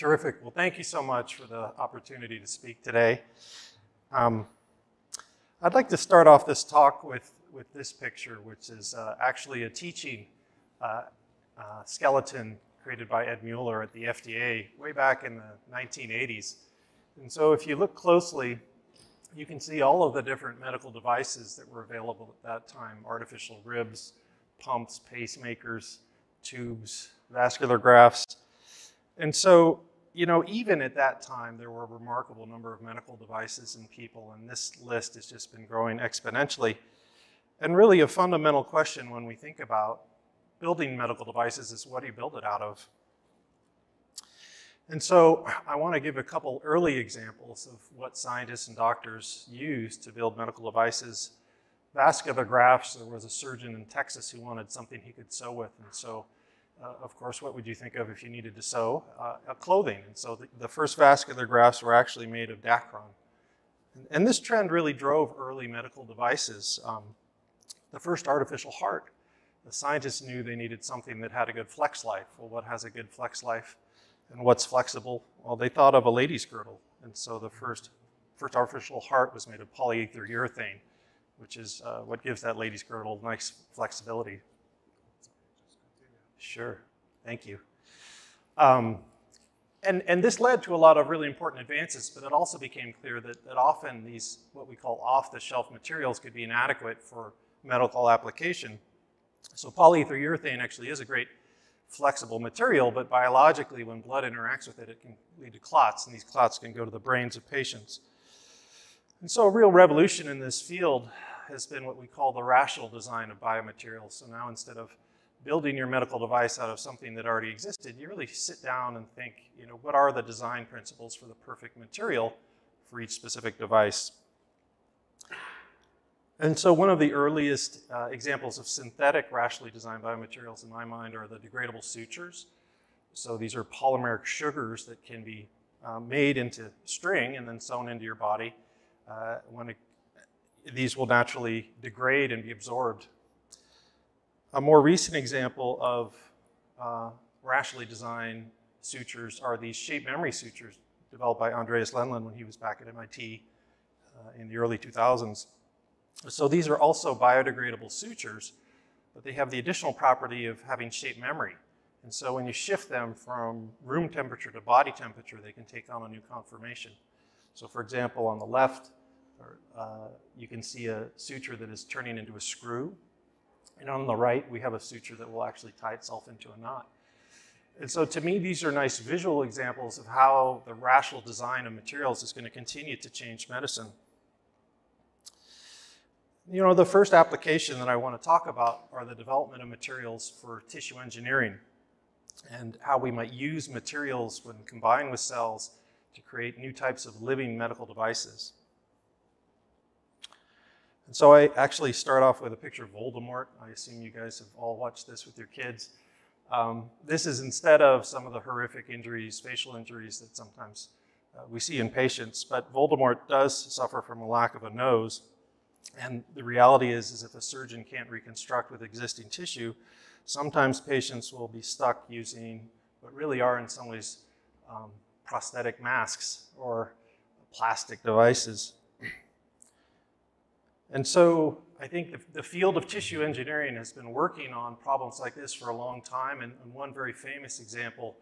Terrific. Well, thank you so much for the opportunity to speak today. Um, I'd like to start off this talk with, with this picture, which is uh, actually a teaching uh, uh, skeleton created by Ed Mueller at the FDA way back in the 1980s. And so if you look closely, you can see all of the different medical devices that were available at that time, artificial ribs, pumps, pacemakers, tubes, vascular grafts. And so you know, even at that time, there were a remarkable number of medical devices and people, and this list has just been growing exponentially. And really, a fundamental question when we think about building medical devices is what do you build it out of? And so I want to give a couple early examples of what scientists and doctors used to build medical devices. Vascular grafts, there was a surgeon in Texas who wanted something he could sew with, and so uh, of course, what would you think of if you needed to sew? Uh, clothing. And so the, the, first vascular grafts were actually made of Dacron. And, and this trend really drove early medical devices. Um, the first artificial heart, the scientists knew they needed something that had a good flex life. Well, what has a good flex life and what's flexible? Well, they thought of a lady's girdle. And so the first, first artificial heart was made of polyether urethane, which is uh, what gives that lady's girdle nice flexibility. Sure, thank you. Um, and, and this led to a lot of really important advances, but it also became clear that, that often these, what we call off-the-shelf materials could be inadequate for medical application. So polyether urethane actually is a great flexible material, but biologically, when blood interacts with it, it can lead to clots, and these clots can go to the brains of patients. And so a real revolution in this field has been what we call the rational design of biomaterials. So now instead of building your medical device out of something that already existed, you really sit down and think, you know, what are the design principles for the perfect material for each specific device? And so one of the earliest uh, examples of synthetic rationally designed biomaterials in my mind are the degradable sutures. So these are polymeric sugars that can be uh, made into string and then sewn into your body. Uh, when it, these will naturally degrade and be absorbed a more recent example of uh, rationally designed sutures are these shape memory sutures developed by Andreas Lendland when he was back at MIT uh, in the early 2000s. So these are also biodegradable sutures, but they have the additional property of having shape memory. And so when you shift them from room temperature to body temperature, they can take on a new conformation. So for example, on the left, uh, you can see a suture that is turning into a screw. And on the right, we have a suture that will actually tie itself into a knot. And so to me, these are nice visual examples of how the rational design of materials is going to continue to change medicine. You know, the first application that I want to talk about are the development of materials for tissue engineering and how we might use materials when combined with cells to create new types of living medical devices. And so I actually start off with a picture of Voldemort. I assume you guys have all watched this with your kids. Um, this is instead of some of the horrific injuries, facial injuries that sometimes uh, we see in patients, but Voldemort does suffer from a lack of a nose. And the reality is, is if a surgeon can't reconstruct with existing tissue, sometimes patients will be stuck using what really are in some ways um, prosthetic masks or plastic devices. And so I think the, the, field of tissue engineering has been working on problems like this for a long time. And, and, one very famous example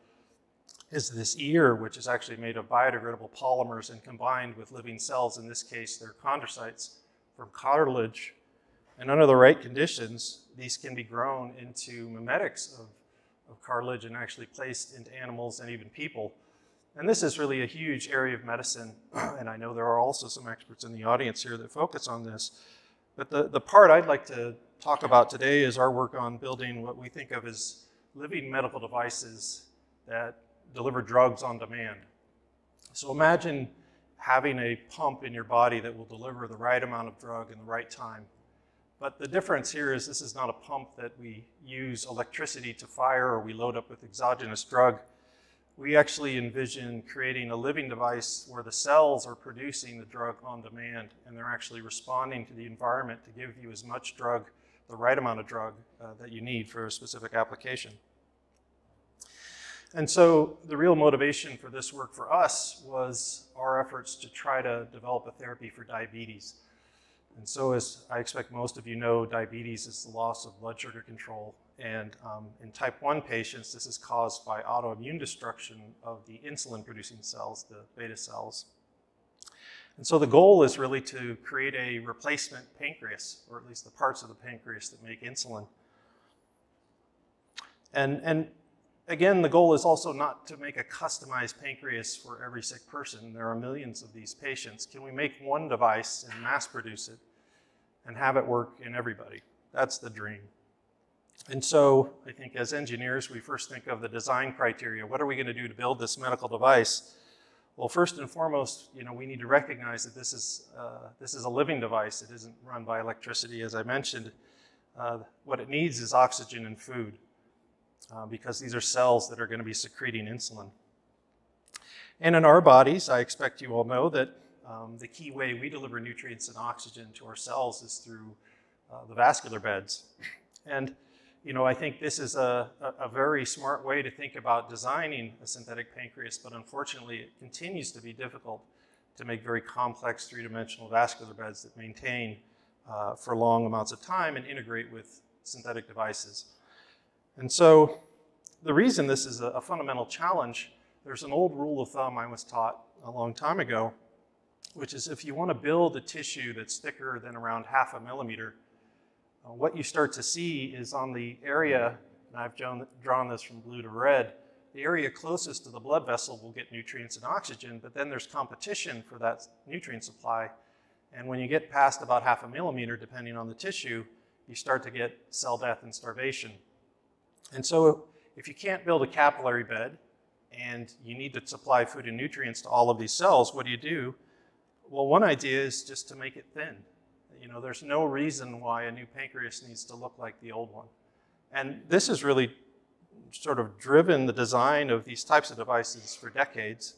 is this ear, which is actually made of biodegradable polymers and combined with living cells. In this case, they're chondrocytes from cartilage. And under the right conditions, these can be grown into mimetics of, of cartilage and actually placed into animals and even people. And this is really a huge area of medicine, and I know there are also some experts in the audience here that focus on this. But the, the part I'd like to talk about today is our work on building what we think of as living medical devices that deliver drugs on demand. So imagine having a pump in your body that will deliver the right amount of drug in the right time. But the difference here is this is not a pump that we use electricity to fire or we load up with exogenous drug we actually envision creating a living device where the cells are producing the drug on demand and they're actually responding to the environment to give you as much drug, the right amount of drug uh, that you need for a specific application. And so the real motivation for this work for us was our efforts to try to develop a therapy for diabetes. And so as I expect most of you know, diabetes is the loss of blood sugar control. And um, in type 1 patients, this is caused by autoimmune destruction of the insulin producing cells, the beta cells. And so the goal is really to create a replacement pancreas, or at least the parts of the pancreas that make insulin. And, and again, the goal is also not to make a customized pancreas for every sick person. There are millions of these patients. Can we make one device and mass produce it and have it work in everybody? That's the dream. And so I think as engineers, we first think of the design criteria. What are we going to do to build this medical device? Well, first and foremost, you know, we need to recognize that this is, uh, this is a living device. It isn't run by electricity, as I mentioned. Uh, what it needs is oxygen and food uh, because these are cells that are going to be secreting insulin. And in our bodies, I expect you all know that um, the key way we deliver nutrients and oxygen to our cells is through uh, the vascular beds. And you know, I think this is a, a, very smart way to think about designing a synthetic pancreas, but unfortunately it continues to be difficult to make very complex three-dimensional vascular beds that maintain uh, for long amounts of time and integrate with synthetic devices. And so the reason this is a, a fundamental challenge, there's an old rule of thumb I was taught a long time ago, which is if you want to build a tissue that's thicker than around half a millimeter, Uh, what you start to see is on the area, and I've drawn, drawn this from blue to red, the area closest to the blood vessel will get nutrients and oxygen, but then there's competition for that nutrient supply. And when you get past about half a millimeter, depending on the tissue, you start to get cell death and starvation. And so if you can't build a capillary bed and you need to supply food and nutrients to all of these cells, what do you do? Well, one idea is just to make it thin. You know, there's no reason why a new pancreas needs to look like the old one. And this has really sort of driven the design of these types of devices for decades.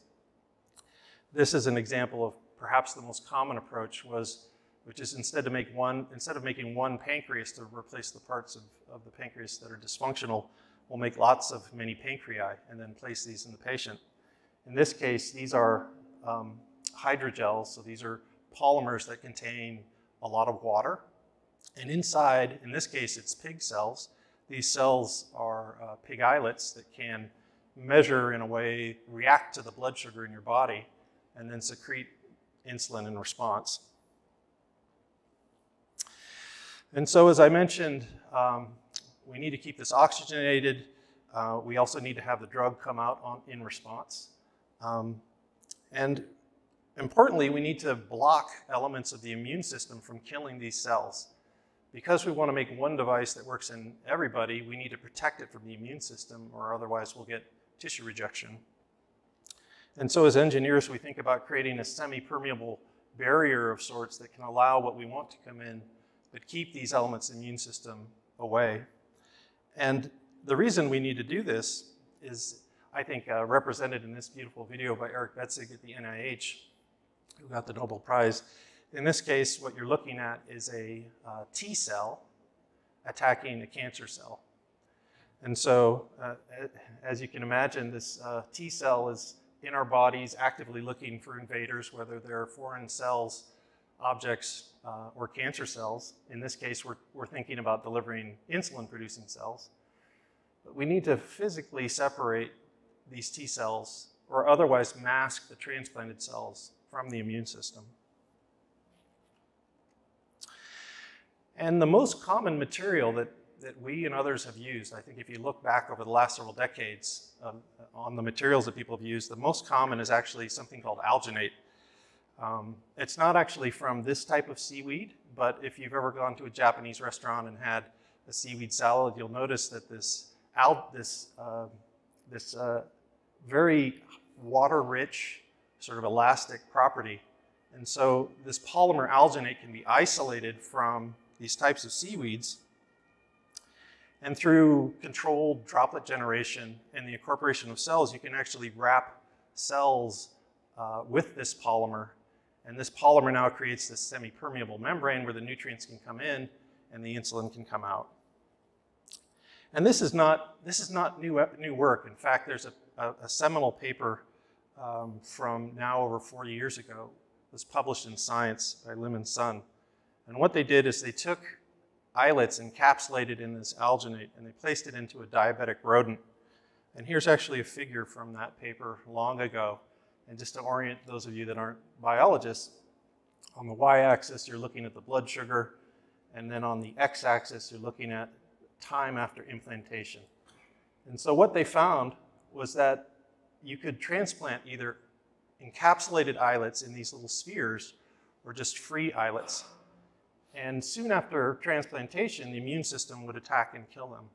This is an example of perhaps the most common approach was, which is instead of make one, instead of making one pancreas to replace the parts of, of the pancreas that are dysfunctional, we'll make lots of mini pancreas and then place these in the patient. In this case, these are um, hydrogels, so these are polymers that contain a lot of water. And inside, in this case, it's pig cells. These cells are uh, pig islets that can measure in a way, react to the blood sugar in your body, and then secrete insulin in response. And so, as I mentioned, um, we need to keep this oxygenated. Uh, we also need to have the drug come out on, in response. Um, and Importantly, we need to block elements of the immune system from killing these cells. Because we want to make one device that works in everybody, we need to protect it from the immune system or otherwise we'll get tissue rejection. And so as engineers, we think about creating a semi-permeable barrier of sorts that can allow what we want to come in, but keep these elements the immune system away. And the reason we need to do this is, I think, uh, represented in this beautiful video by Eric Betzig at the NIH who got the Nobel Prize. In this case, what you're looking at is a uh, T cell attacking a cancer cell. And so, uh, as you can imagine, this uh, T cell is in our bodies actively looking for invaders, whether they're foreign cells, objects, uh, or cancer cells. In this case, we're, we're thinking about delivering insulin producing cells. But we need to physically separate these T cells or otherwise mask the transplanted cells from the immune system. And the most common material that, that we and others have used, I think if you look back over the last several decades um, on the materials that people have used, the most common is actually something called alginate. Um, it's not actually from this type of seaweed, but if you've ever gone to a Japanese restaurant and had a seaweed salad, you'll notice that this, al this, uh, this uh, very water-rich sort of elastic property. And so this polymer alginate can be isolated from these types of seaweeds. And through controlled droplet generation and the incorporation of cells, you can actually wrap cells uh, with this polymer. And this polymer now creates this semi-permeable membrane where the nutrients can come in and the insulin can come out. And this is not, this is not new, new work. In fact, there's a, a, a seminal paper um, from now over 40 years ago. Was published in Science by Lim and Sun. And what they did is they took islets encapsulated in this alginate and they placed it into a diabetic rodent. And here's actually a figure from that paper long ago. And just to orient those of you that aren't biologists, on the y-axis you're looking at the blood sugar, and then on the x-axis you're looking at time after implantation. And so what they found was that you could transplant either encapsulated islets in these little spheres or just free islets. And soon after transplantation, the immune system would attack and kill them.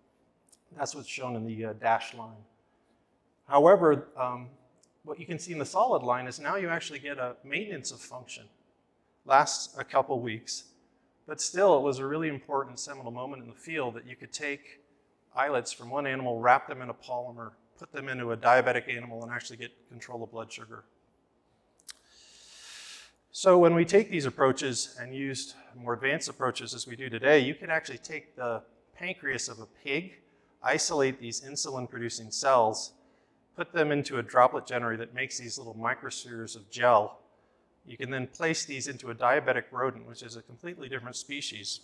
That's what's shown in the uh, dashed line. However, um, what you can see in the solid line is now you actually get a maintenance of function. Lasts a couple weeks, but still it was a really important seminal moment in the field that you could take islets from one animal, wrap them in a polymer, put them into a diabetic animal, and actually get control of blood sugar. So when we take these approaches and use more advanced approaches as we do today, you can actually take the pancreas of a pig, isolate these insulin-producing cells, put them into a droplet generator that makes these little microspheres of gel. You can then place these into a diabetic rodent, which is a completely different species.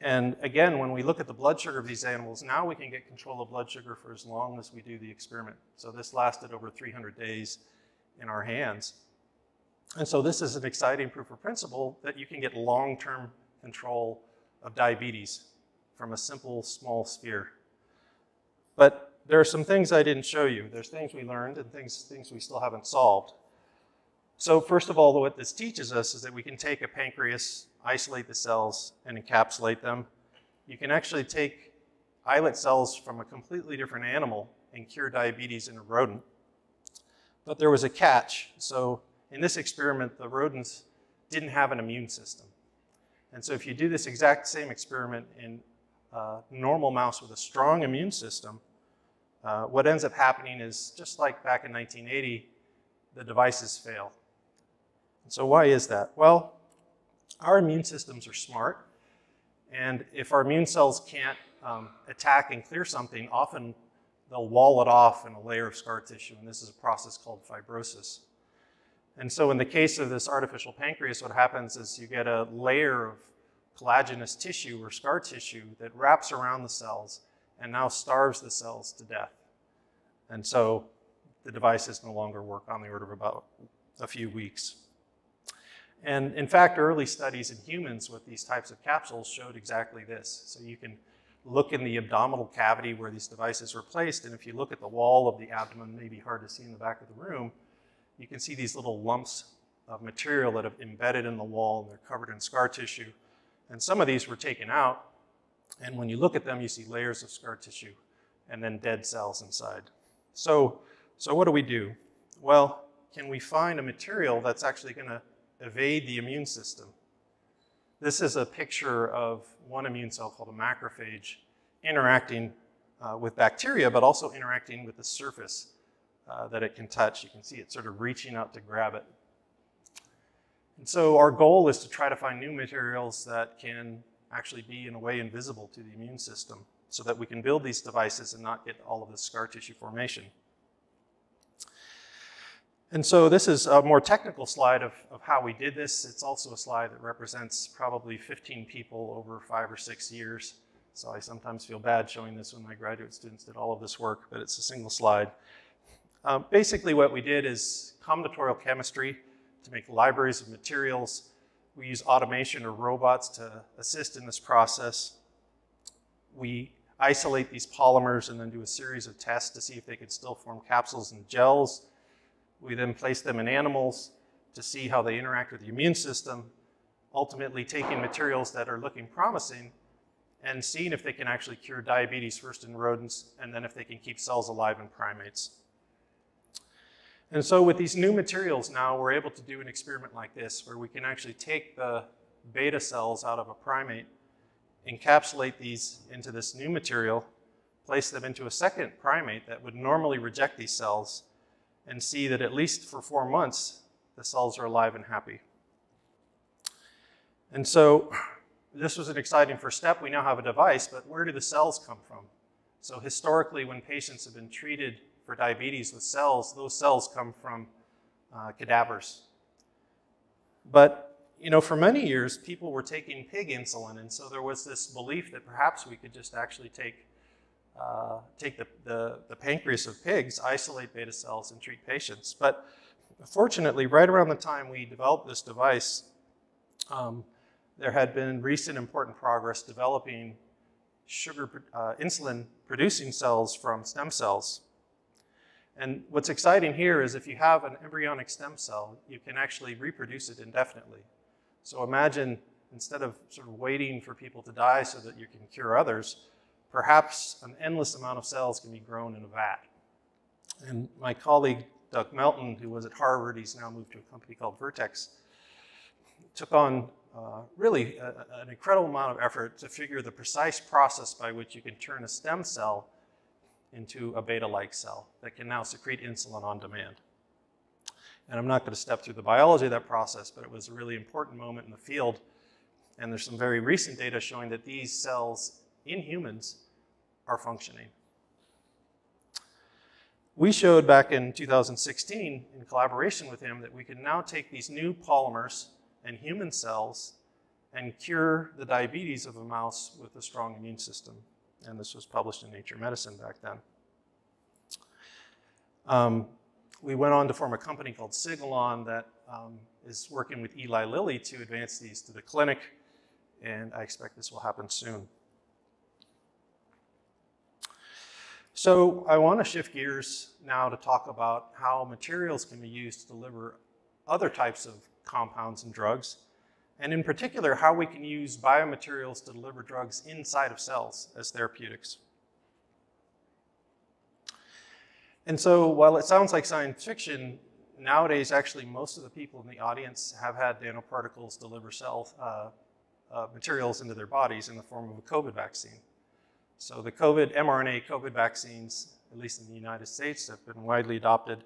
And again, when we look at the blood sugar of these animals, now we can get control of blood sugar for as long as we do the experiment. So this lasted over 300 days in our hands. And so this is an exciting proof of principle that you can get long-term control of diabetes from a simple small sphere. But there are some things I didn't show you. There's things we learned and things, things we still haven't solved. So first of all, what this teaches us is that we can take a pancreas, isolate the cells, and encapsulate them. You can actually take islet cells from a completely different animal and cure diabetes in a rodent. But there was a catch. So in this experiment, the rodents didn't have an immune system. And so if you do this exact same experiment in a normal mouse with a strong immune system, uh, what ends up happening is just like back in 1980, the devices fail. So why is that? Well, our immune systems are smart, and if our immune cells can't um, attack and clear something, often they'll wall it off in a layer of scar tissue, and this is a process called fibrosis. And so in the case of this artificial pancreas, what happens is you get a layer of collagenous tissue or scar tissue that wraps around the cells and now starves the cells to death. And so the devices no longer work on the order of about a few weeks. And in fact, early studies in humans with these types of capsules showed exactly this. So you can look in the abdominal cavity where these devices were placed, and if you look at the wall of the abdomen, maybe hard to see in the back of the room, you can see these little lumps of material that have embedded in the wall, and they're covered in scar tissue. And some of these were taken out, and when you look at them, you see layers of scar tissue and then dead cells inside. So, so what do we do? Well, can we find a material that's actually going to evade the immune system? This is a picture of one immune cell called a macrophage interacting uh, with bacteria, but also interacting with the surface uh, that it can touch. You can see it sort of reaching out to grab it. And so our goal is to try to find new materials that can actually be in a way invisible to the immune system so that we can build these devices and not get all of this scar tissue formation. And so this is a more technical slide of, of how we did this. It's also a slide that represents probably 15 people over five or six years. So I sometimes feel bad showing this when my graduate students did all of this work, but it's a single slide. Um, basically what we did is combinatorial chemistry to make libraries of materials. We use automation or robots to assist in this process. We isolate these polymers and then do a series of tests to see if they could still form capsules and gels. We then place them in animals to see how they interact with the immune system, ultimately taking materials that are looking promising and seeing if they can actually cure diabetes first in rodents and then if they can keep cells alive in primates. And so with these new materials now, we're able to do an experiment like this where we can actually take the beta cells out of a primate, encapsulate these into this new material, place them into a second primate that would normally reject these cells, and see that at least for four months, the cells are alive and happy. And so this was an exciting first step. We now have a device, but where do the cells come from? So historically, when patients have been treated for diabetes with cells, those cells come from uh, cadavers. But you know, for many years, people were taking pig insulin, and so there was this belief that perhaps we could just actually take uh, take the, the, the, pancreas of pigs, isolate beta cells, and treat patients. But fortunately, right around the time we developed this device, um, there had been recent important progress developing sugar uh, insulin producing cells from stem cells. And what's exciting here is if you have an embryonic stem cell, you can actually reproduce it indefinitely. So imagine instead of sort of waiting for people to die so that you can cure others, perhaps an endless amount of cells can be grown in a vat. And my colleague, Doug Melton, who was at Harvard, he's now moved to a company called Vertex, took on uh, really a, an incredible amount of effort to figure the precise process by which you can turn a stem cell into a beta-like cell that can now secrete insulin on demand. And I'm not going to step through the biology of that process, but it was a really important moment in the field. And there's some very recent data showing that these cells in humans are functioning. We showed back in 2016, in collaboration with him, that we can now take these new polymers and human cells and cure the diabetes of a mouse with a strong immune system. And this was published in Nature Medicine back then. Um, we went on to form a company called Sigalon that um, is working with Eli Lilly to advance these to the clinic, and I expect this will happen soon. So I want to shift gears now to talk about how materials can be used to deliver other types of compounds and drugs, and in particular, how we can use biomaterials to deliver drugs inside of cells as therapeutics. And so while it sounds like science fiction, nowadays actually most of the people in the audience have had nanoparticles deliver cell uh, uh, materials into their bodies in the form of a COVID vaccine. So the COVID, mRNA COVID vaccines, at least in the United States, have been widely adopted.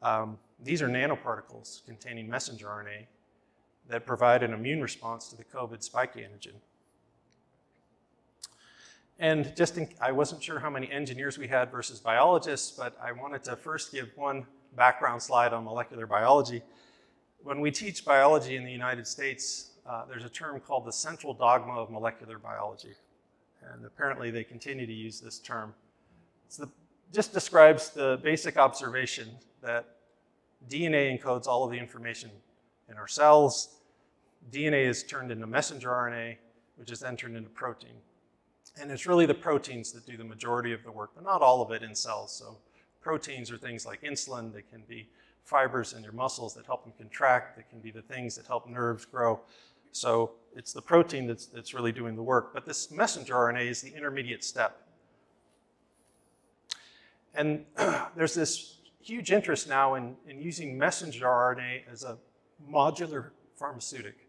Um, these are nanoparticles containing messenger RNA that provide an immune response to the COVID spike antigen. And just in, I wasn't sure how many engineers we had versus biologists, but I wanted to first give one background slide on molecular biology. When we teach biology in the United States, uh, there's a term called the central dogma of molecular biology and apparently they continue to use this term. So just describes the basic observation that DNA encodes all of the information in our cells. DNA is turned into messenger RNA, which is then turned into protein. And it's really the proteins that do the majority of the work, but not all of it in cells. So proteins are things like insulin. They can be fibers in your muscles that help them contract. They can be the things that help nerves grow. So it's the protein that's, that's really doing the work. But this messenger RNA is the intermediate step. And there's this huge interest now in, in using messenger RNA as a modular pharmaceutic.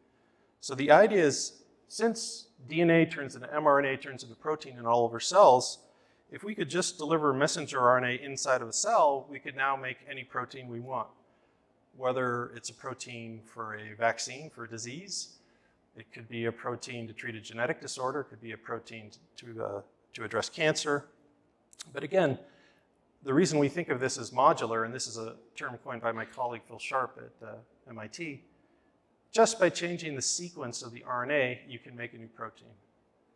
So the idea is since DNA turns into mRNA, turns into protein in all of our cells, if we could just deliver messenger RNA inside of a cell, we could now make any protein we want. Whether it's a protein for a vaccine for a disease, it could be a protein to treat a genetic disorder, it could be a protein to, uh, to address cancer. But again, the reason we think of this as modular, and this is a term coined by my colleague Phil Sharp at uh, MIT, just by changing the sequence of the RNA, you can make a new protein.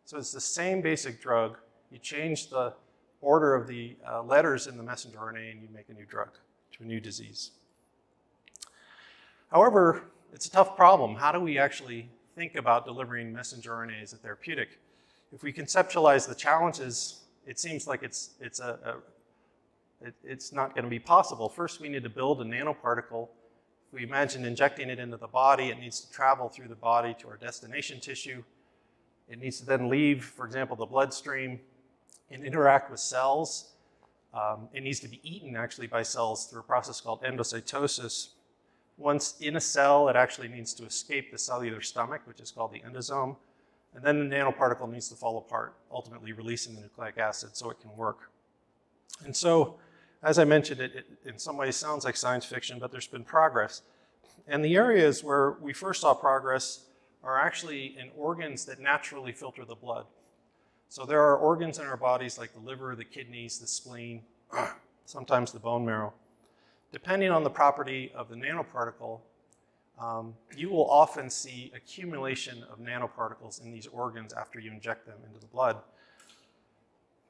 So it's the same basic drug. You change the order of the uh, letters in the messenger RNA and you make a new drug to a new disease. However, it's a tough problem. How do we actually think about delivering messenger RNA as a therapeutic. If we conceptualize the challenges, it seems like it's, it's, a, a it, it's not going to be possible. First, we need to build a nanoparticle. If we imagine injecting it into the body, it needs to travel through the body to our destination tissue. It needs to then leave, for example, the bloodstream and interact with cells. Um, it needs to be eaten actually by cells through a process called endocytosis. Once in a cell, it actually needs to escape the cellular stomach, which is called the endosome. And then the nanoparticle needs to fall apart, ultimately releasing the nucleic acid so it can work. And so, as I mentioned, it, it in some ways sounds like science fiction, but there's been progress. And the areas where we first saw progress are actually in organs that naturally filter the blood. So there are organs in our bodies like the liver, the kidneys, the spleen, sometimes the bone marrow. Depending on the property of the nanoparticle, um, you will often see accumulation of nanoparticles in these organs after you inject them into the blood.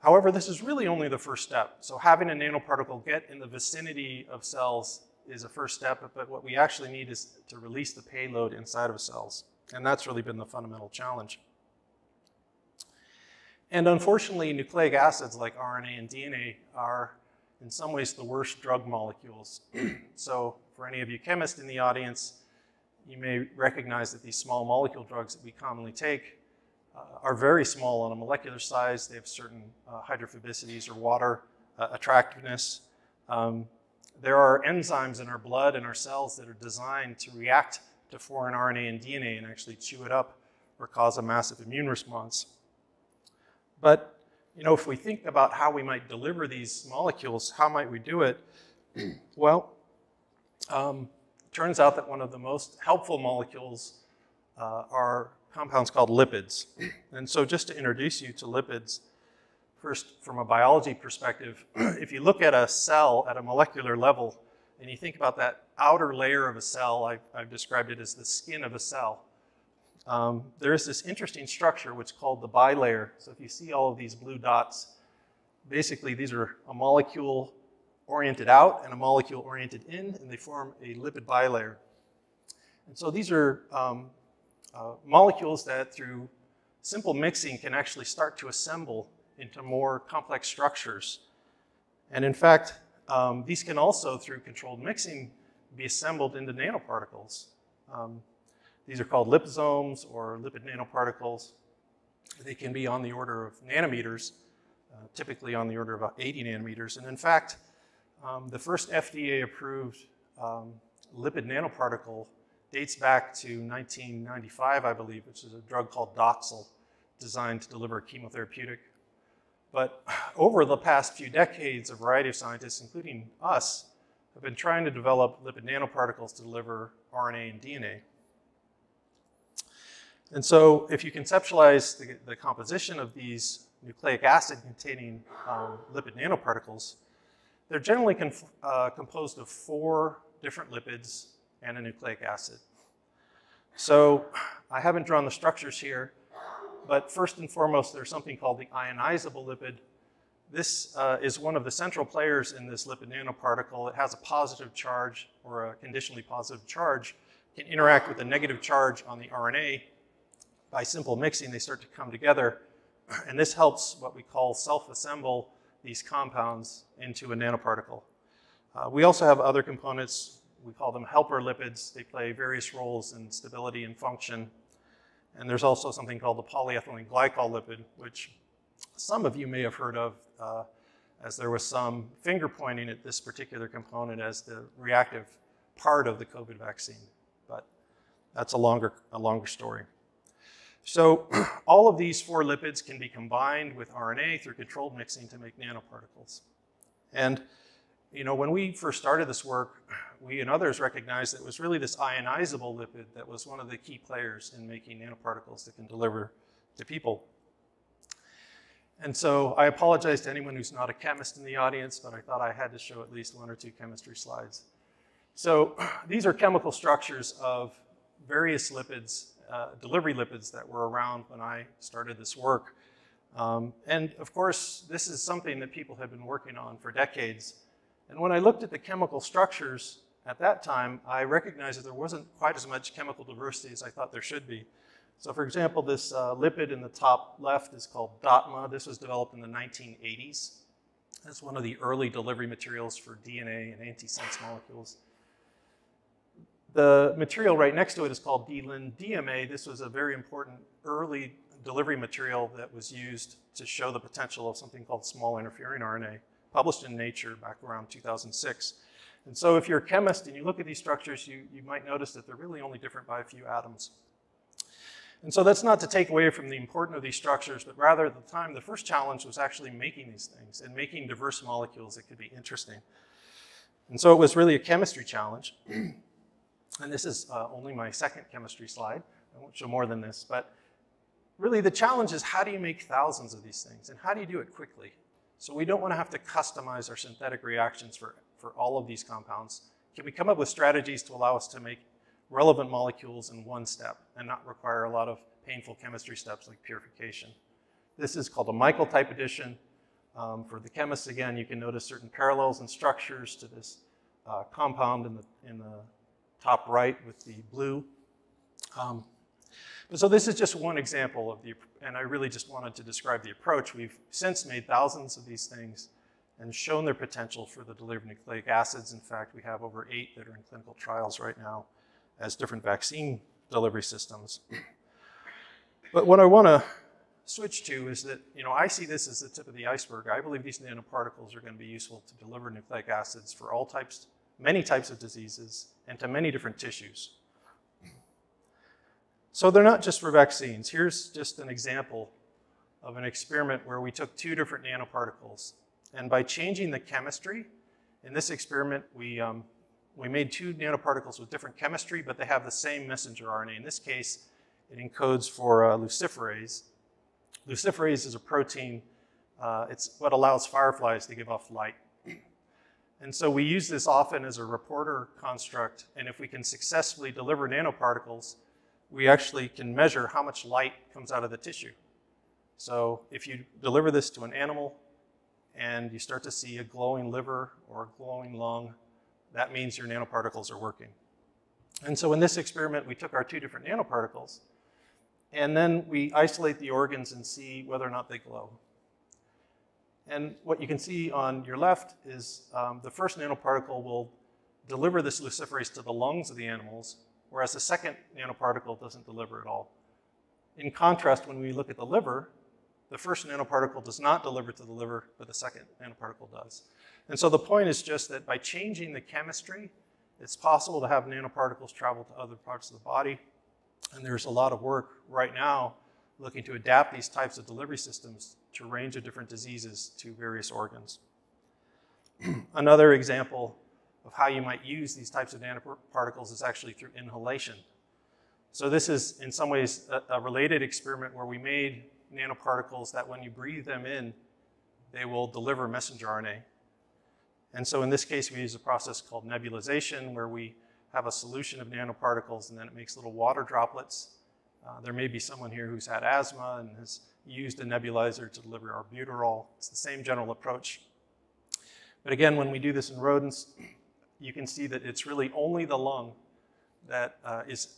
However, this is really only the first step. So having a nanoparticle get in the vicinity of cells is a first step, but what we actually need is to release the payload inside of cells. And that's really been the fundamental challenge. And unfortunately, nucleic acids like RNA and DNA are in some ways the worst drug molecules. so for any of you chemists in the audience, you may recognize that these small molecule drugs that we commonly take uh, are very small on a molecular size. They have certain uh, hydrophobicities or water uh, attractiveness. Um, there are enzymes in our blood and our cells that are designed to react to foreign RNA and DNA and actually chew it up or cause a massive immune response. But you know, if we think about how we might deliver these molecules, how might we do it? well, um, turns out that one of the most helpful molecules uh, are compounds called lipids. And so just to introduce you to lipids, first from a biology perspective, if you look at a cell at a molecular level, and you think about that outer layer of a cell, I've, I've described it as the skin of a cell. Um, there is this interesting structure which is called the bilayer. So if you see all of these blue dots, basically these are a molecule oriented out and a molecule oriented in, and they form a lipid bilayer. And so these are um, uh, molecules that through simple mixing can actually start to assemble into more complex structures. And in fact, um, these can also, through controlled mixing, be assembled into nanoparticles. Um, these are called liposomes or lipid nanoparticles. They can be on the order of nanometers, uh, typically on the order of about 80 nanometers. And in fact, um, the first FDA-approved um, lipid nanoparticle dates back to 1995, I believe, which is a drug called Doxil, designed to deliver a chemotherapeutic. But over the past few decades, a variety of scientists, including us, have been trying to develop lipid nanoparticles to deliver RNA and DNA. And so if you conceptualize the, the composition of these nucleic acid containing um, lipid nanoparticles, they're generally uh, composed of four different lipids and a nucleic acid. So I haven't drawn the structures here, but first and foremost, there's something called the ionizable lipid. This uh, is one of the central players in this lipid nanoparticle. It has a positive charge or a conditionally positive charge, can interact with a negative charge on the RNA. By simple mixing, they start to come together, and this helps what we call self-assemble these compounds into a nanoparticle. Uh, we also have other components. We call them helper lipids. They play various roles in stability and function. And there's also something called the polyethylene glycol lipid, which some of you may have heard of, uh, as there was some finger pointing at this particular component as the reactive part of the COVID vaccine. But that's a longer, a longer story. So all of these four lipids can be combined with RNA through controlled mixing to make nanoparticles. And you know, when we first started this work, we and others recognized that it was really this ionizable lipid that was one of the key players in making nanoparticles that can deliver to people. And so I apologize to anyone who's not a chemist in the audience, but I thought I had to show at least one or two chemistry slides. So these are chemical structures of various lipids uh, delivery lipids that were around when I started this work. Um, and of course, this is something that people have been working on for decades. And when I looked at the chemical structures at that time, I recognized that there wasn't quite as much chemical diversity as I thought there should be. So for example, this uh, lipid in the top left is called DOTMA. This was developed in the 1980s. It's one of the early delivery materials for DNA and antisense molecules. The material right next to it is called D-lin-DMA. This was a very important early delivery material that was used to show the potential of something called small interfering RNA, published in Nature back around 2006. And so if you're a chemist and you look at these structures, you, you might notice that they're really only different by a few atoms. And so that's not to take away from the importance of these structures, but rather at the time, the first challenge was actually making these things and making diverse molecules that could be interesting. And so it was really a chemistry challenge. And this is uh, only my second chemistry slide. I won't show more than this, but really the challenge is how do you make thousands of these things and how do you do it quickly? So we don't want to have to customize our synthetic reactions for, for all of these compounds. Can we come up with strategies to allow us to make relevant molecules in one step and not require a lot of painful chemistry steps like purification? This is called a Michael type addition. Um, for the chemists, again, you can notice certain parallels and structures to this uh, compound in the, in the top right with the blue. Um, so this is just one example of the, and I really just wanted to describe the approach. We've since made thousands of these things and shown their potential for the delivery of nucleic acids. In fact, we have over eight that are in clinical trials right now as different vaccine delivery systems. But what I want to switch to is that, you know, I see this as the tip of the iceberg. I believe these nanoparticles are going to be useful to deliver nucleic acids for all types, many types of diseases, and to many different tissues. So they're not just for vaccines. Here's just an example of an experiment where we took two different nanoparticles. And by changing the chemistry, in this experiment, we, um, we made two nanoparticles with different chemistry, but they have the same messenger RNA. In this case, it encodes for uh, luciferase. Luciferase is a protein. Uh, it's what allows fireflies to give off light. And so we use this often as a reporter construct. And if we can successfully deliver nanoparticles, we actually can measure how much light comes out of the tissue. So if you deliver this to an animal and you start to see a glowing liver or a glowing lung, that means your nanoparticles are working. And so in this experiment, we took our two different nanoparticles and then we isolate the organs and see whether or not they glow. And what you can see on your left is um, the first nanoparticle will deliver this luciferase to the lungs of the animals, whereas the second nanoparticle doesn't deliver at all. In contrast, when we look at the liver, the first nanoparticle does not deliver to the liver, but the second nanoparticle does. And so the point is just that by changing the chemistry, it's possible to have nanoparticles travel to other parts of the body. And there's a lot of work right now looking to adapt these types of delivery systems to a range of different diseases to various organs. Another example of how you might use these types of nanoparticles is actually through inhalation. So this is in some ways a, a, related experiment where we made nanoparticles that when you breathe them in, they will deliver messenger RNA. And so in this case, we use a process called nebulization where we have a solution of nanoparticles and then it makes little water droplets. Uh, there may be someone here who's had asthma and has used a nebulizer to deliver albuterol. It's the same general approach. But again, when we do this in rodents, you can see that it's really only the lung that uh, is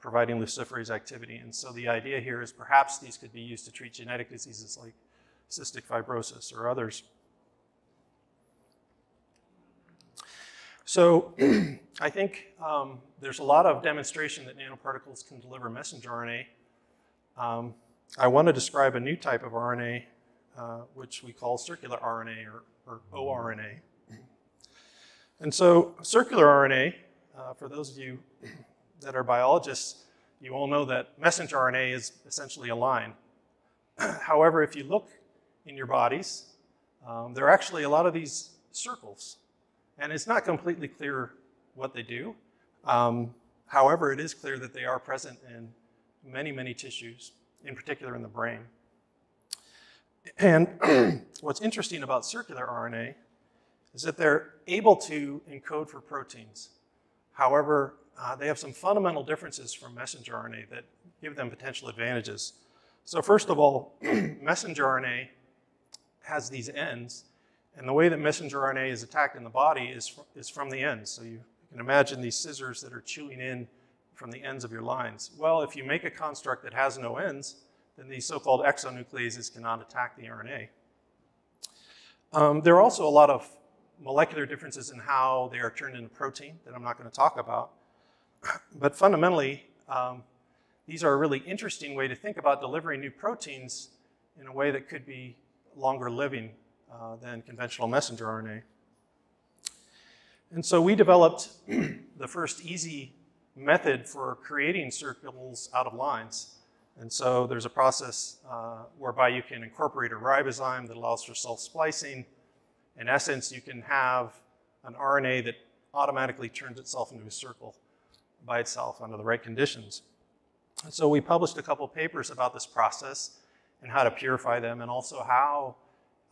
providing luciferase activity. And so the idea here is perhaps these could be used to treat genetic diseases like cystic fibrosis or others. So I think um, there's a lot of demonstration that nanoparticles can deliver messenger RNA. Um, I want to describe a new type of RNA, uh, which we call circular RNA or, or oRNA. And so circular RNA, uh, for those of you that are biologists, you all know that messenger RNA is essentially a line. However, if you look in your bodies, um, there are actually a lot of these circles. And it's not completely clear what they do. Um, however, it is clear that they are present in many, many tissues, in particular in the brain. And what's interesting about circular RNA is that they're able to encode for proteins. However, uh, they have some fundamental differences from messenger RNA that give them potential advantages. So first of all, messenger RNA has these ends, and the way that messenger RNA is attacked in the body is, fr is from the ends. So you can imagine these scissors that are chewing in from the ends of your lines. Well, if you make a construct that has no ends, then these so-called exonucleases cannot attack the RNA. Um, there are also a lot of molecular differences in how they are turned into protein that I'm not going to talk about. But fundamentally, um, these are a really interesting way to think about delivering new proteins in a way that could be longer living uh, than conventional messenger RNA. And so we developed the first easy method for creating circles out of lines. And so there's a process uh, whereby you can incorporate a ribozyme that allows for self-splicing. In essence, you can have an RNA that automatically turns itself into a circle by itself under the right conditions. And so we published a couple papers about this process and how to purify them, and also how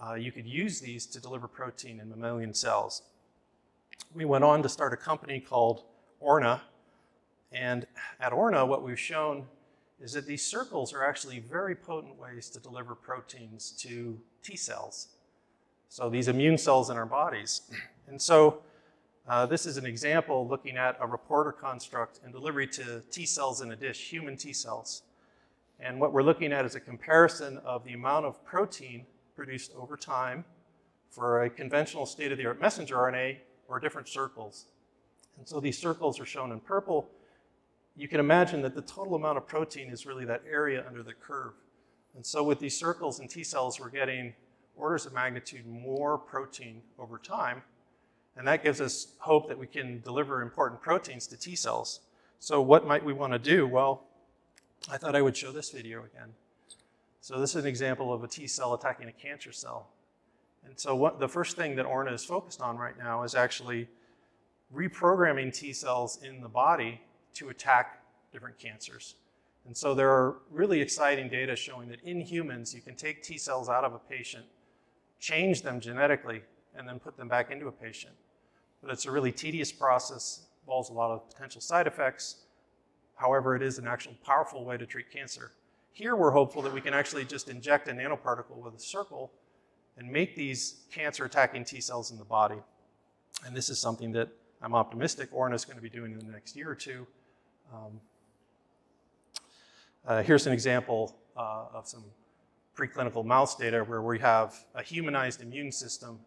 uh, you could use these to deliver protein in mammalian cells. We went on to start a company called Orna, and at Orna, what we've shown is that these circles are actually very potent ways to deliver proteins to T cells. So these immune cells in our bodies. And so uh, this is an example looking at a reporter construct and delivery to T cells in a dish, human T cells. And what we're looking at is a comparison of the amount of protein produced over time for a conventional state-of-the-art messenger RNA or different circles. And so these circles are shown in purple. You can imagine that the total amount of protein is really that area under the curve. And so with these circles and T cells, we're getting orders of magnitude more protein over time. And that gives us hope that we can deliver important proteins to T cells. So what might we want to do? Well, I thought I would show this video again. So this is an example of a T cell attacking a cancer cell. And so what, the first thing that Orna is focused on right now is actually reprogramming T cells in the body to attack different cancers. And so there are really exciting data showing that in humans, you can take T cells out of a patient, change them genetically, and then put them back into a patient. But it's a really tedious process, involves a lot of potential side effects. However, it is an actual powerful way to treat cancer. Here we're hopeful that we can actually just inject a nanoparticle with a circle and make these cancer attacking T cells in the body. And this is something that I'm optimistic Orna is going to be doing in the next year or two. Um, uh, here's an example uh, of some preclinical mouse data where we have a humanized immune system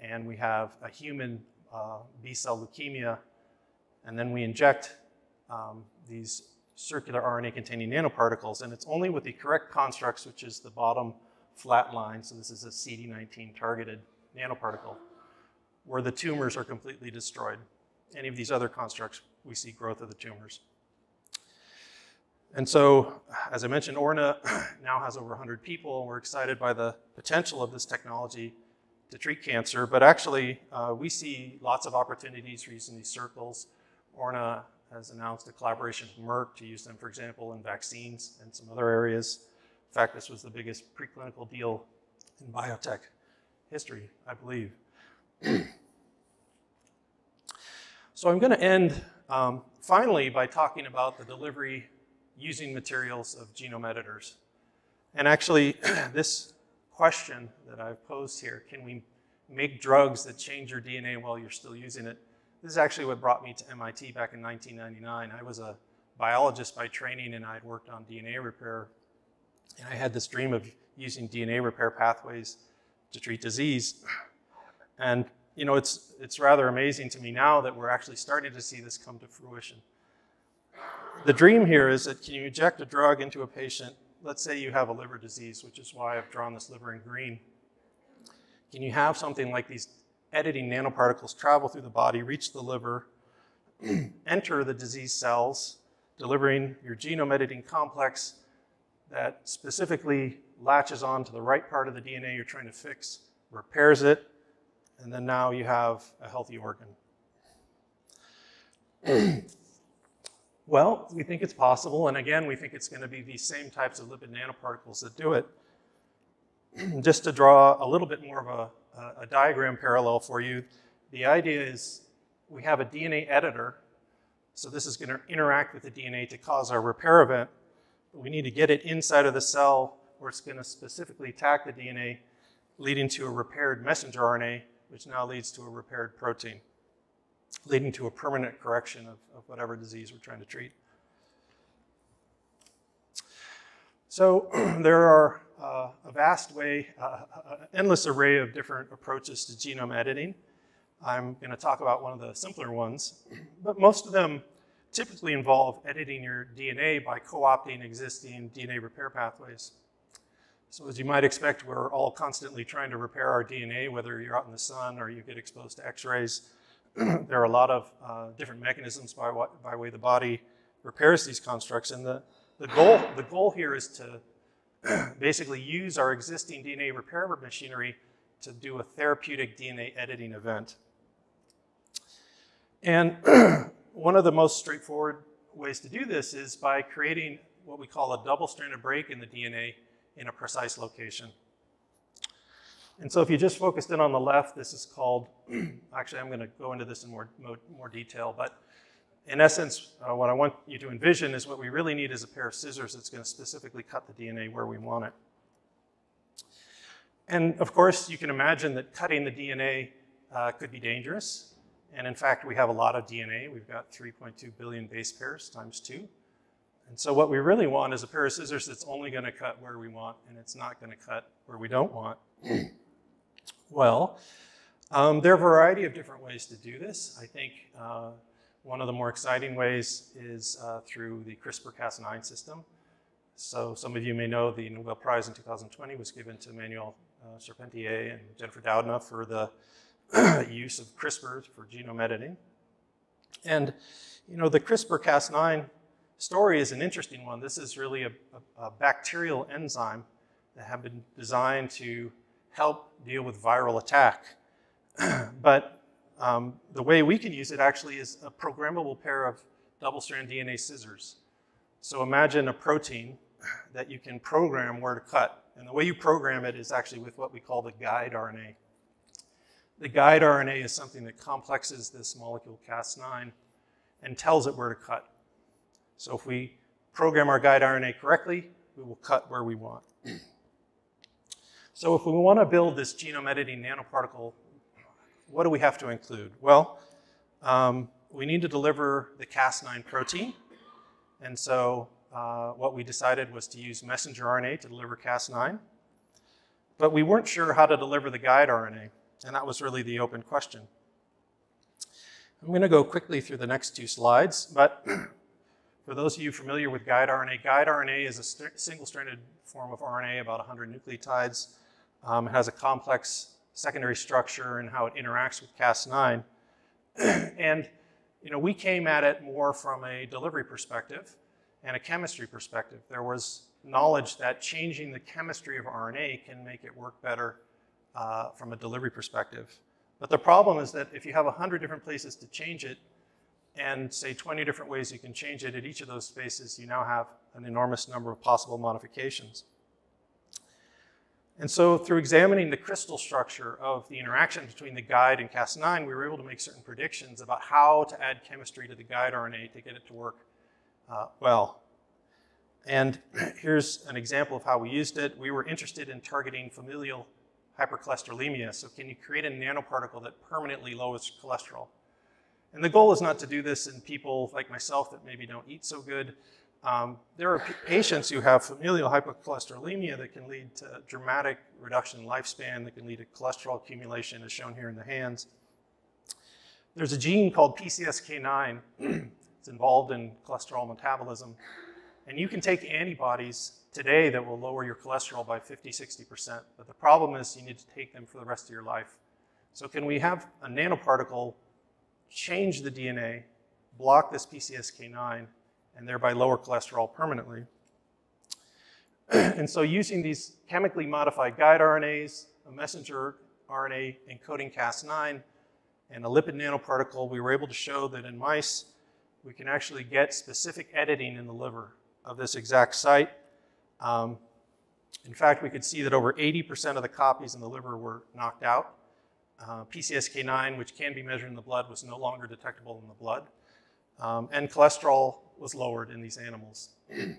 and we have a human uh, B cell leukemia, and then we inject um, these circular RNA containing nanoparticles, and it's only with the correct constructs, which is the bottom flat line, so this is a CD19 targeted nanoparticle, where the tumors are completely destroyed. Any of these other constructs, we see growth of the tumors. And so, as I mentioned, Orna now has over 100 people, and we're excited by the potential of this technology to treat cancer. But actually, uh, we see lots of opportunities for using these circles. Orna has announced a collaboration with Merck to use them, for example, in vaccines and some other areas. In fact, this was the biggest preclinical deal in biotech history, I believe. so I'm going to end um, finally by talking about the delivery using materials of genome editors. And actually, this question that I've posed here, can we make drugs that change your DNA while you're still using it? This is actually what brought me to MIT back in 1999. I was a biologist by training and I had worked on DNA repair. And I had this dream of using DNA repair pathways to treat disease. And you know, it's, it's rather amazing to me now that we're actually starting to see this come to fruition. The dream here is that can you inject a drug into a patient, let's say you have a liver disease, which is why I've drawn this liver in green. Can you have something like these editing nanoparticles travel through the body, reach the liver, enter the disease cells, delivering your genome editing complex that specifically latches on to the right part of the DNA you're trying to fix, repairs it, and then now you have a healthy organ. well, we think it's possible, and again, we think it's going to be these same types of lipid nanoparticles that do it. Just to draw a little bit more of a, a, diagram parallel for you, the idea is we have a DNA editor, so this is going to interact with the DNA to cause our repair event, we need to get it inside of the cell where it's going to specifically attack the DNA, leading to a repaired messenger RNA which now leads to a repaired protein, leading to a permanent correction of, of whatever disease we're trying to treat. So there are uh, a vast way, uh, an endless array of different approaches to genome editing. I'm going to talk about one of the simpler ones, but most of them typically involve editing your DNA by co-opting existing DNA repair pathways. So as you might expect, we're all constantly trying to repair our DNA, whether you're out in the sun or you get exposed to x-rays. there are a lot of uh, different mechanisms by, what, by way the body repairs these constructs. And the, the, goal, the goal here is to basically use our existing DNA repair machinery to do a therapeutic DNA editing event. And one of the most straightforward ways to do this is by creating what we call a double-stranded break in the DNA in a precise location. And so if you just focused in on the left, this is called, actually I'm going to go into this in more, more, more detail, but in essence, uh, what I want you to envision is what we really need is a pair of scissors that's going to specifically cut the DNA where we want it. And of course, you can imagine that cutting the DNA uh, could be dangerous. And in fact, we have a lot of DNA. We've got 3.2 billion base pairs times two. And so what we really want is a pair of scissors that's only going to cut where we want, and it's not going to cut where we don't want. well, um, there are a variety of different ways to do this. I think uh, one of the more exciting ways is uh, through the CRISPR-Cas9 system. So some of you may know the Nobel Prize in 2020 was given to Emmanuel uh, Charpentier and Jennifer Doudna for the use of CRISPR for genome editing. And, you know, the CRISPR-Cas9 story is an interesting one. This is really a, a, a bacterial enzyme that have been designed to help deal with viral attack. but um, the way we can use it actually is a programmable pair of double-strand DNA scissors. So imagine a protein that you can program where to cut. And the way you program it is actually with what we call the guide RNA. The guide RNA is something that complexes this molecule Cas9 and tells it where to cut. So if we program our guide RNA correctly, we will cut where we want. So if we want to build this genome editing nanoparticle, what do we have to include? Well, um, we need to deliver the Cas9 protein. And so uh, what we decided was to use messenger RNA to deliver Cas9. But we weren't sure how to deliver the guide RNA. And that was really the open question. I'm going to go quickly through the next two slides, but for those of you familiar with guide RNA, guide RNA is a single-stranded form of RNA, about 100 nucleotides. Um, it has a complex secondary structure and how it interacts with Cas9. and you know, we came at it more from a delivery perspective and a chemistry perspective. There was knowledge that changing the chemistry of RNA can make it work better uh, from a delivery perspective. But the problem is that if you have 100 different places to change it, and say 20 different ways you can change it at each of those spaces, you now have an enormous number of possible modifications. And so through examining the crystal structure of the interaction between the guide and Cas9, we were able to make certain predictions about how to add chemistry to the guide RNA to get it to work uh, well. And here's an example of how we used it. We were interested in targeting familial hypercholesterolemia. So can you create a nanoparticle that permanently lowers cholesterol? And the goal is not to do this in people like myself that maybe don't eat so good. Um, there are patients who have familial hypercholesterolemia that can lead to dramatic reduction in lifespan, that can lead to cholesterol accumulation, as shown here in the hands. There's a gene called PCSK9. it's involved in cholesterol metabolism. And you can take antibodies today that will lower your cholesterol by 50, 60%. But the problem is you need to take them for the rest of your life. So can we have a nanoparticle change the DNA, block this PCSK9, and thereby lower cholesterol permanently? and so using these chemically modified guide RNAs, a messenger RNA encoding Cas9, and a lipid nanoparticle, we were able to show that in mice, we can actually get specific editing in the liver of this exact site. Um, in fact, we could see that over 80% of the copies in the liver were knocked out. Uh, PCSK9, which can be measured in the blood, was no longer detectable in the blood. Um, and cholesterol was lowered in these animals. and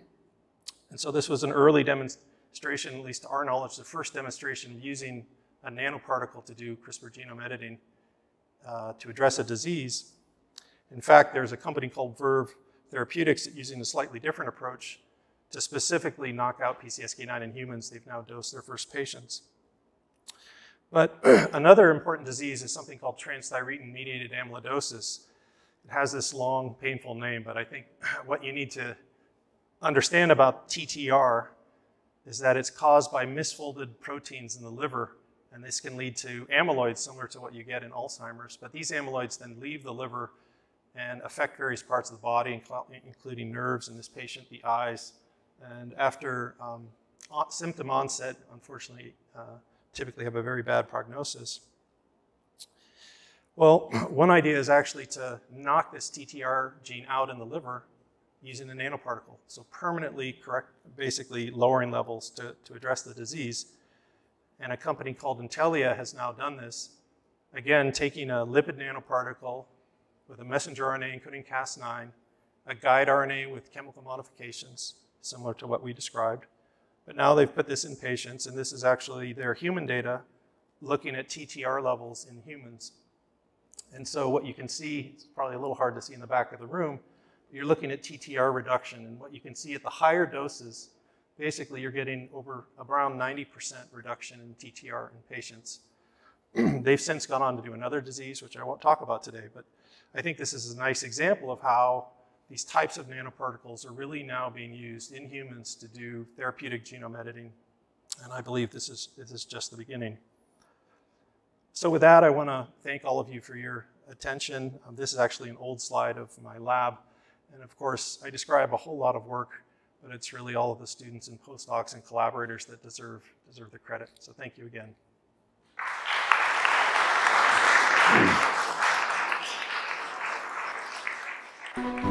so this was an early demonstration, at least to our knowledge, the first demonstration using a nanoparticle to do CRISPR genome editing uh, to address a disease. In fact, there's a company called Verve Therapeutics using a slightly different approach to specifically knock out PCSK9 in humans. They've now dosed their first patients. But another important disease is something called transthyretin-mediated amyloidosis. It has this long, painful name, but I think what you need to understand about TTR is that it's caused by misfolded proteins in the liver, and this can lead to amyloids similar to what you get in Alzheimer's. But these amyloids then leave the liver and affect various parts of the body, including nerves, in this patient, the eyes. And after um, symptom onset, unfortunately, uh, typically have a very bad prognosis. Well, one idea is actually to knock this TTR gene out in the liver using a nanoparticle. So permanently correct, basically lowering levels to, to address the disease. And a company called Intellia has now done this. Again, taking a lipid nanoparticle with a messenger RNA encoding Cas9, a guide RNA with chemical modifications, similar to what we described. But now they've put this in patients, and this is actually their human data looking at TTR levels in humans. And so what you can see, it's probably a little hard to see in the back of the room, you're looking at TTR reduction. And what you can see at the higher doses, basically you're getting over around 90% reduction in TTR in patients. They've since gone on to do another disease, which I won't talk about today, but I think this is a nice example of how these types of nanoparticles are really now being used in humans to do therapeutic genome editing. And I believe this is, this is just the beginning. So with that, I want to thank all of you for your attention. Um, this is actually an old slide of my lab. And of course, I describe a whole lot of work, but it's really all of the students and postdocs and collaborators that deserve, deserve the credit. So thank you again.